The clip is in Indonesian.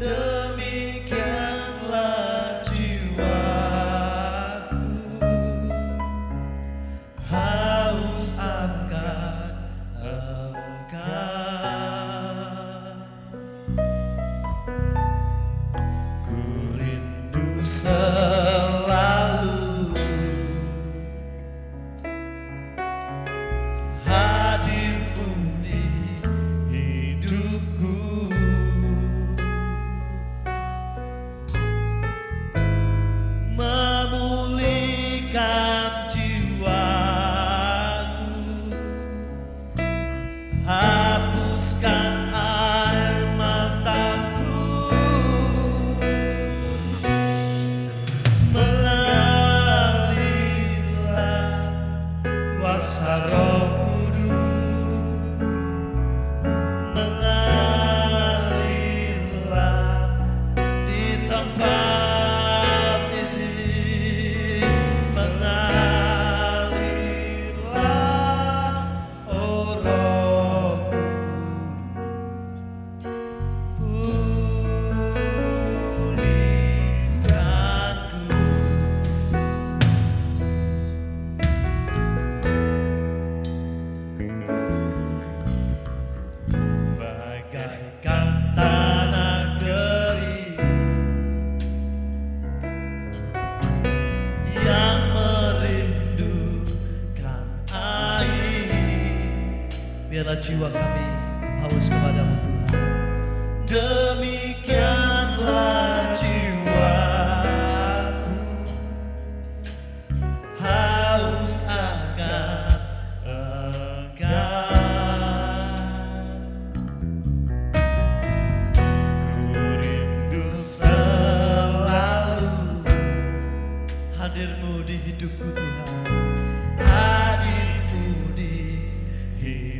done. Jiwa kami haus kepadamu Tuhan. Demikianlah jiwaku haus akan Engkau. Ku rindu selalu Hadirmu di hidupku Tuhan.